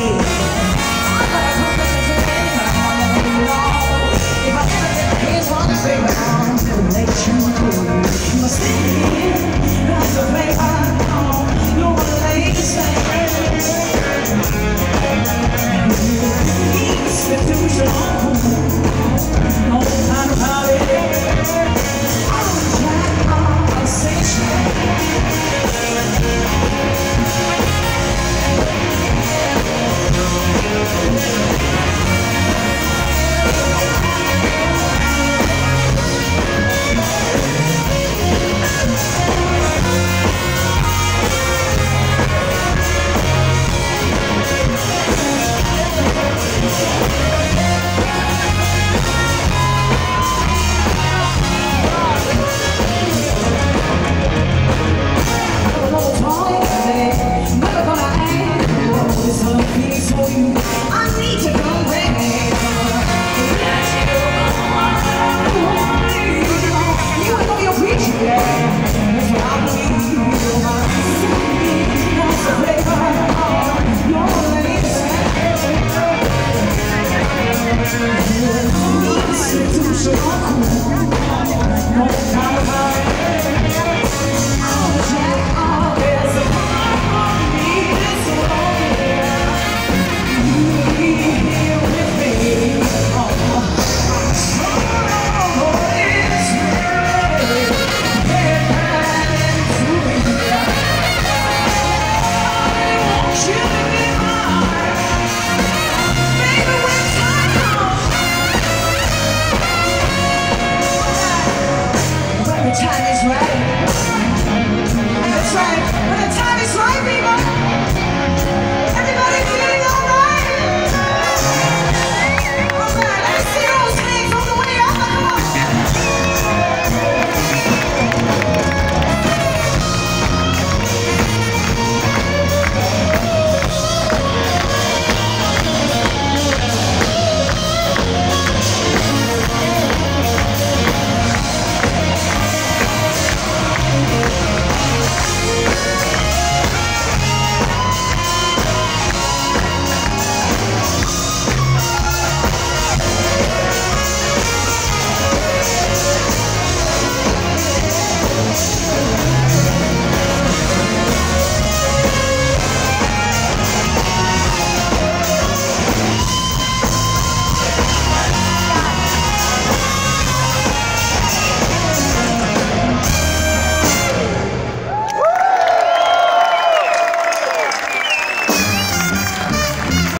Yeah. so 苦 Right.